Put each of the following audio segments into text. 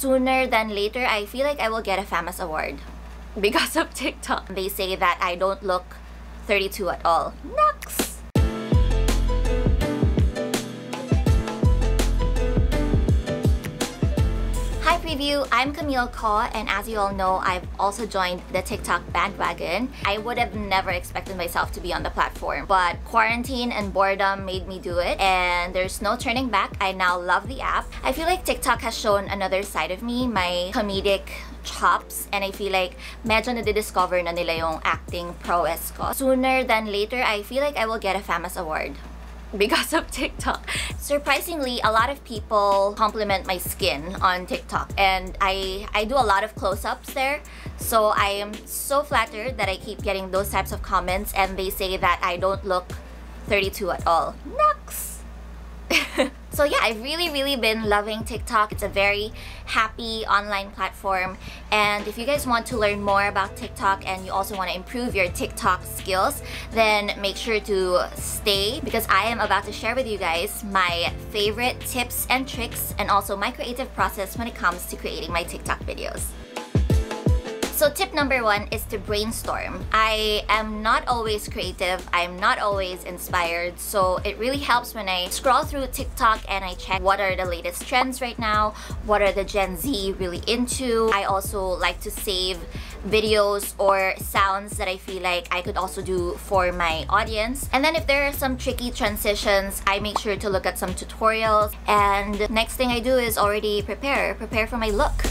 Sooner than later, I feel like I will get a famous award because of TikTok. They say that I don't look 32 at all. Next! Hi preview, I'm Camille Co and as you all know, I've also joined the TikTok bandwagon. I would have never expected myself to be on the platform, but quarantine and boredom made me do it and there's no turning back. I now love the app. I feel like TikTok has shown another side of me, my comedic chops and I feel like medyo nadidiscover na nila yung acting prowess ko. Sooner than later, I feel like I will get a famous award because of TikTok. Surprisingly, a lot of people compliment my skin on TikTok and I, I do a lot of close-ups there. So I am so flattered that I keep getting those types of comments and they say that I don't look 32 at all. So yeah, I've really, really been loving TikTok. It's a very happy online platform. And if you guys want to learn more about TikTok and you also want to improve your TikTok skills, then make sure to stay because I am about to share with you guys my favorite tips and tricks and also my creative process when it comes to creating my TikTok videos. So tip number one is to brainstorm. I am not always creative. I'm not always inspired. So it really helps when I scroll through TikTok and I check what are the latest trends right now, what are the Gen Z really into. I also like to save videos or sounds that I feel like I could also do for my audience. And then if there are some tricky transitions, I make sure to look at some tutorials. And next thing I do is already prepare, prepare for my look.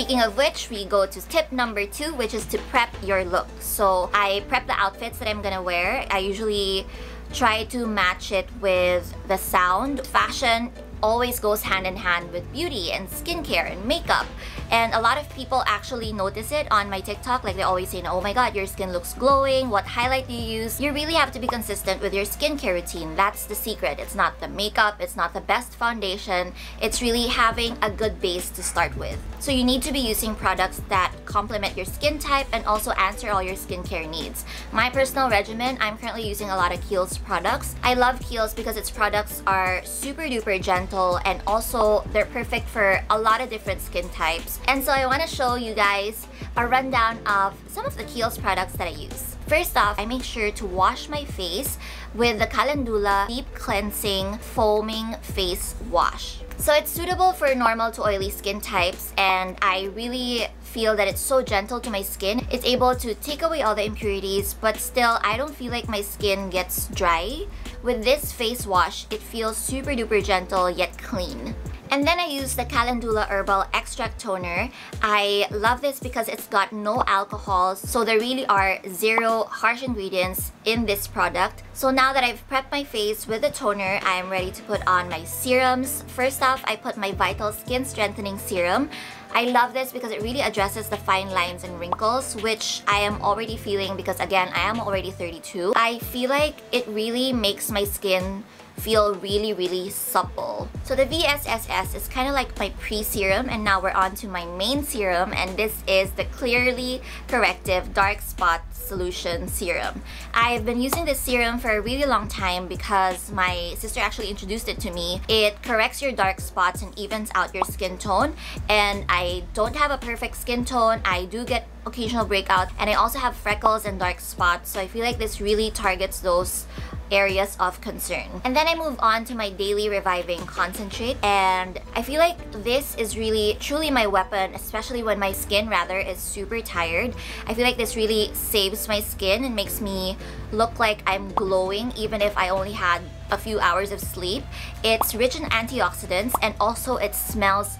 Speaking of which, we go to tip number two, which is to prep your look. So I prep the outfits that I'm gonna wear. I usually try to match it with the sound. Fashion always goes hand in hand with beauty and skincare and makeup. And a lot of people actually notice it on my TikTok. Like they always say, oh my god, your skin looks glowing. What highlight do you use? You really have to be consistent with your skincare routine. That's the secret. It's not the makeup. It's not the best foundation. It's really having a good base to start with. So you need to be using products that complement your skin type and also answer all your skincare needs. My personal regimen, I'm currently using a lot of Kiehl's products. I love Kiehl's because its products are super duper gentle and also they're perfect for a lot of different skin types. And so I want to show you guys a rundown of some of the Kiehl's products that I use. First off, I make sure to wash my face with the Calendula Deep Cleansing Foaming Face Wash. So it's suitable for normal to oily skin types and I really feel that it's so gentle to my skin. It's able to take away all the impurities but still I don't feel like my skin gets dry. With this face wash, it feels super duper gentle yet clean. And then I use the Calendula Herbal Extract Toner. I love this because it's got no alcohol, so there really are zero harsh ingredients in this product. So now that I've prepped my face with the toner, I am ready to put on my serums. First off, I put my Vital Skin Strengthening Serum. I love this because it really addresses the fine lines and wrinkles, which I am already feeling because again, I am already 32. I feel like it really makes my skin feel really, really supple. So the VSSS is kind of like my pre-serum and now we're on to my main serum and this is the Clearly Corrective Dark Spot Solution Serum. I've been using this serum for a really long time because my sister actually introduced it to me. It corrects your dark spots and evens out your skin tone and I don't have a perfect skin tone. I do get occasional breakouts and I also have freckles and dark spots so I feel like this really targets those areas of concern. And then I move on to my daily reviving concentrate and I feel like this is really truly my weapon especially when my skin rather is super tired. I feel like this really saves my skin and makes me look like I'm glowing even if I only had a few hours of sleep. It's rich in antioxidants and also it smells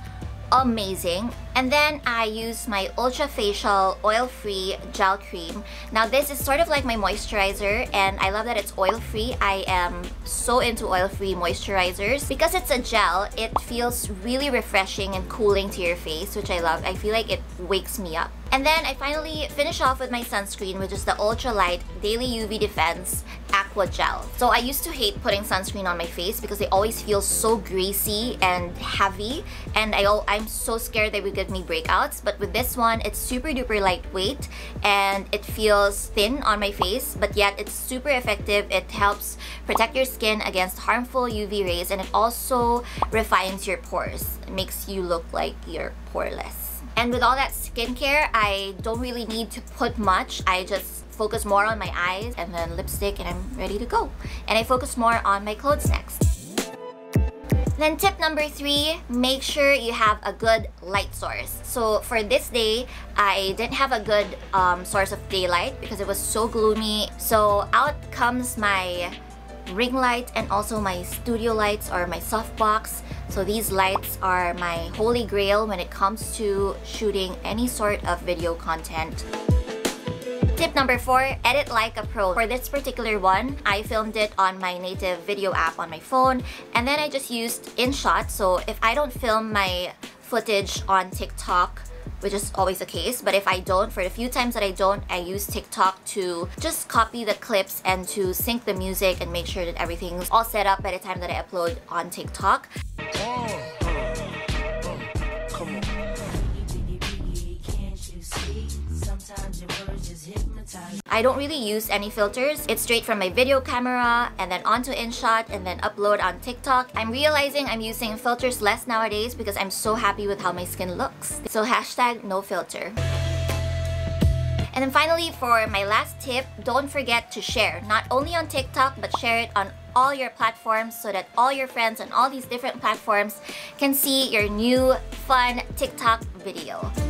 amazing. And then I use my Ultra Facial Oil-Free Gel Cream. Now this is sort of like my moisturizer and I love that it's oil-free. I am so into oil-free moisturizers. Because it's a gel, it feels really refreshing and cooling to your face, which I love. I feel like it wakes me up. And then I finally finish off with my sunscreen, which is the Ultra Light Daily UV Defense Aqua Gel. So I used to hate putting sunscreen on my face because they always feel so greasy and heavy and I, I'm so scared they would give me breakouts but with this one it's super duper lightweight and it feels thin on my face but yet it's super effective. It helps protect your skin against harmful UV rays and it also refines your pores. It makes you look like you're poreless. And with all that skincare, I don't really need to put much. I just focus more on my eyes and then lipstick and I'm ready to go. And I focus more on my clothes next. Then tip number three, make sure you have a good light source. So for this day, I didn't have a good um, source of daylight because it was so gloomy. So out comes my ring light and also my studio lights or my softbox. So these lights are my holy grail when it comes to shooting any sort of video content. Tip number four, edit like a pro. For this particular one, I filmed it on my native video app on my phone and then I just used InShot. So if I don't film my footage on TikTok, which is always the case. But if I don't, for the few times that I don't, I use TikTok to just copy the clips and to sync the music and make sure that everything's all set up by the time that I upload on TikTok. Oh. I don't really use any filters. It's straight from my video camera and then onto InShot and then upload on TikTok. I'm realizing I'm using filters less nowadays because I'm so happy with how my skin looks. So hashtag no filter. And then finally, for my last tip, don't forget to share. Not only on TikTok, but share it on all your platforms so that all your friends on all these different platforms can see your new fun TikTok video.